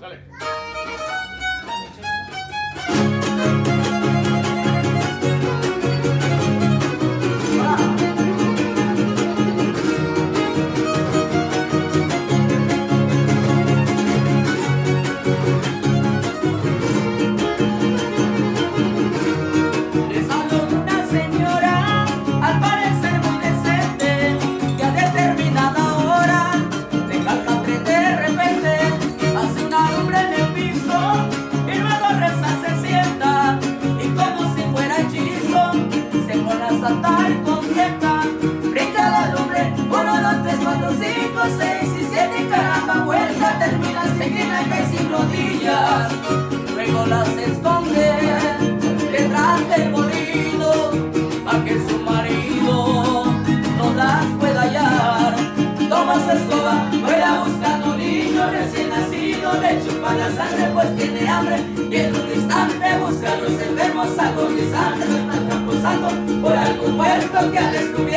Dale. 5, 6 y 7, caramba, vuelta, terminas en y sin rodillas, luego las escondes detrás del molino, para que su marido no las pueda hallar. Toma su escoba, fuera buscando niño recién nacido, le chupa la sangre, pues tiene hambre, y en un instante busca a los enfermos agonizantes, están camposando por algún muerto que al descubrir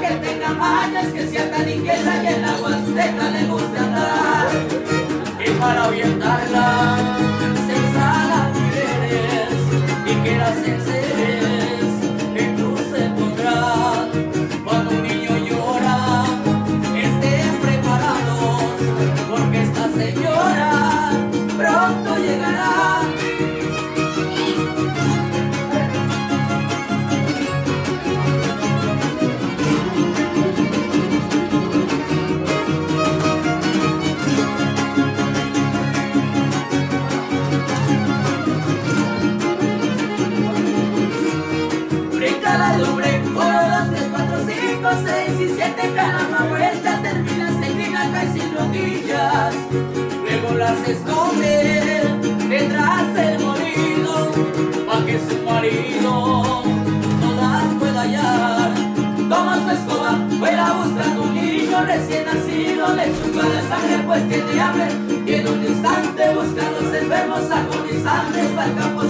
que tenga mañas, que sea tan inquieta y en la le gusta andar y para ahuyentarla la lumbre, 1, 2, 3, 4, 5, 6 y 7 Caramba, vuelta, termina, se inclina, cae sin rodillas. Luego las esconde detrás del molino Pa' que su marido no las pueda hallar. Toma su escoba, vuela buscando un niño recién nacido Le chupa la sangre pues tiene hambre. Y en un instante busca a los enfermos agonizantes Va al campo